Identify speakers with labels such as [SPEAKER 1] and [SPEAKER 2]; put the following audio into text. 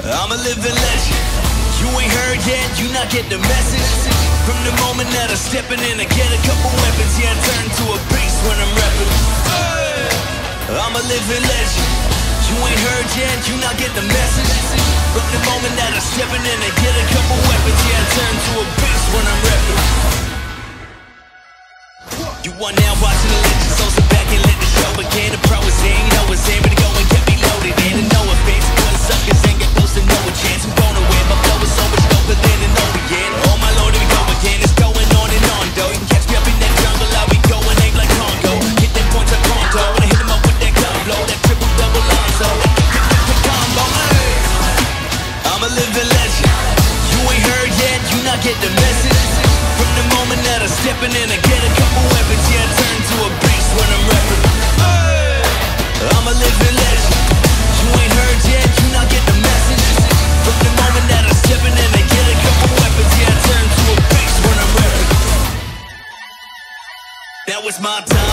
[SPEAKER 1] I'm a living legend. You ain't heard yet, you not get the message. From the moment that I'm stepping in, I get a couple weapons. Yeah, I turn to a beast when I'm rapping. I'm a living legend. You ain't heard yet, you not get the message. From the moment that I'm stepping in, I get a couple weapons. Yeah, I turn to a beast when I'm rapping. You are now watching the living legend. You ain't heard yet, you not get the message. From the moment that I'm stepping in, I get a couple weapons. Yeah, I turn to a beast when I'm rapping. Hey, I'm a living legend. You ain't heard yet, you not get the message. From the moment that I'm stepping in, I get a couple weapons. Yeah, I turn to a beast when I'm rapping. Now it's my time.